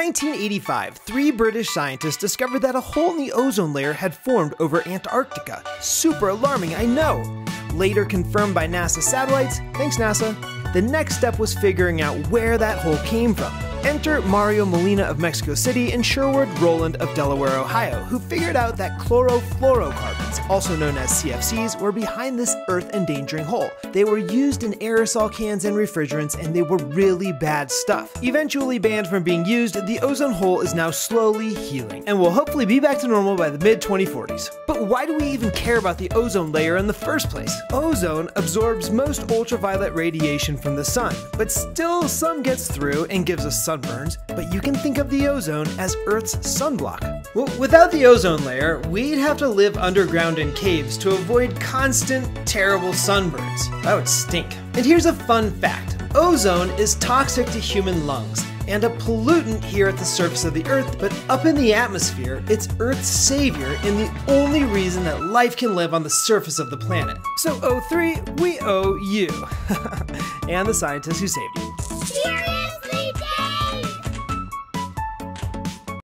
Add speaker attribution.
Speaker 1: 1985, three British scientists discovered that a hole in the ozone layer had formed over Antarctica. Super alarming, I know. Later confirmed by NASA satellites, thanks NASA, the next step was figuring out where that hole came from. Enter Mario Molina of Mexico City and Sherwood Rowland of Delaware, Ohio, who figured out that chlorofluorocarbons, also known as CFCs, were behind this Earth endangering hole. They were used in aerosol cans and refrigerants, and they were really bad stuff. Eventually banned from being used, the ozone hole is now slowly healing, and will hopefully be back to normal by the mid 2040s. But why do we even care about the ozone layer in the first place? Ozone absorbs most ultraviolet radiation from the sun, but still some gets through and gives us sunburns, but you can think of the ozone as Earth's sunblock. Well, without the ozone layer, we'd have to live underground in caves to avoid constant, terrible sunburns. That would stink. And here's a fun fact. Ozone is toxic to human lungs and a pollutant here at the surface of the Earth, but up in the atmosphere, it's Earth's savior and the only reason that life can live on the surface of the planet. So, O3, we owe you. and the scientists who saved you.